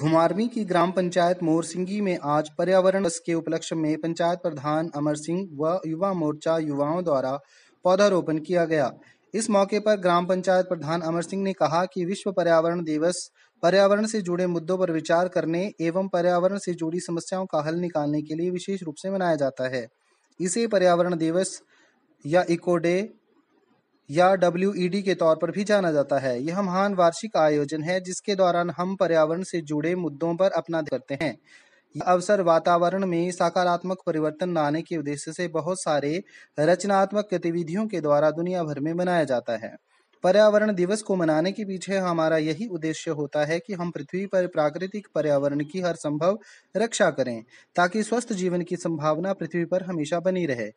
घुमारवीं की ग्राम पंचायत मोरसिंगी में आज पर्यावरण दिवस के उपलक्ष्य में पंचायत प्रधान अमर सिंह व युवा मोर्चा युवाओं द्वारा पौधारोपण किया गया। इस मौके पर ग्राम पंचायत प्रधान अमर सिंह ने कहा कि विश्व पर्यावरण दिवस पर्यावरण से जुड़े मुद्दों पर विचार करने एवं पर्यावरण से जुड़ी समस्याओं का हल निकालने के लिए विशेष रूप से मनाया जाता है। इसे पर्यावरण दिवस या इको डे या डब्ल्यू के तौर पर भी जाना जाता है। यह महान वार्षिक आयोजन है, जिसके दौरान हम पर्यावरण से जुड़े मुद्दों पर अपना करते हैं। यह अवसर वातावरण में सकारात्मक परिवर्तन लाने के उद्देश्य से बहुत सारे रचनात्मक गतिविधियों के द्वारा दुनिया भर में मनाया जाता है। पर्यावरण दिवस को मनाने के पीछे हमारा यही उद्देश्य होता है कि हम पृथ्वी पर प्राकृतिक पर्यावरण की हर संभव रक्षा करें, ताकि स्वस्थ जीवन की संभावना पृथ्वी पर हमेशा बनी रहे।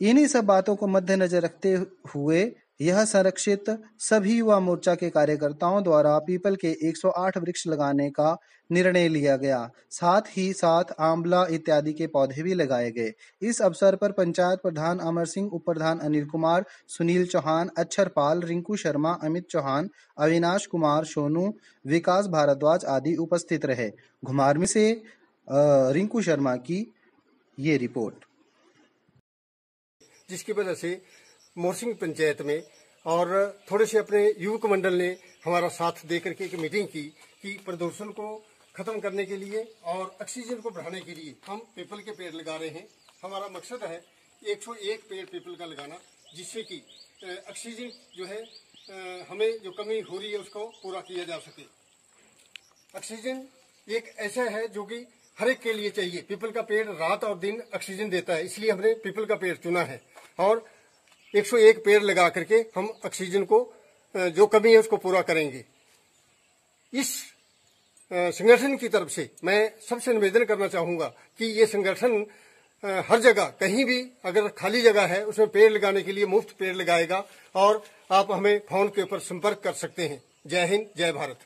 इन्हीं सब बातों को मद्देनजर रखते हुए यह संरक्षित सभी युवा मोर्चा के कार्यकर्ताओं द्वारा पीपल के 108 वृक्ष लगाने का निर्णय लिया गया। साथ ही साथ आंवला इत्यादि के पौधे भी लगाए गए। इस अवसर पर पंचायत प्रधान अमर सिंह उप प्रधान अनिल कुमार, सुनील चौहान अक्षर पाल रिंकू शर्मा, अमित चौहान, अविनाश कुमार, सोनू, विकास भारद्वाज आदि उपस्थित रहे। घुमारवी से रिंकू शर्मा की ये रिपोर्ट। जिसकी वजह से मोरसिंह पंचायत में और थोड़े से अपने युवक मंडल ने हमारा साथ देकर के एक मीटिंग की कि प्रदूषण को खत्म करने के लिए और ऑक्सीजन को बढ़ाने के लिए हम पीपल के पेड़ लगा रहे हैं। हमारा मकसद है 101 पेड़ पीपल का लगाना, जिससे कि ऑक्सीजन जो है हमें जो कमी हो रही है उसको पूरा किया जा सके। ऑक्सीजन एक ऐसा है जो कि हर एक के लिए चाहिए। पीपल का पेड़ रात और दिन ऑक्सीजन देता है, इसलिए हमने पीपल का पेड़ चुना है। और 101 पेड़ लगा करके हम ऑक्सीजन को जो कमी है उसको पूरा करेंगे। इस संगठन की तरफ़ से मैं सबसे निवेदन करना चाहूँगा कि ये संगठन हर जगह, कहीं भी अगर खाली जगह है, उसमें पेड़ लगाने के लिए मुफ़्त पेड़ लगाएगा और आप हमें फ़ोन के ऊपर संपर्क कर सकते हैं। जय हिंद, जय भारत।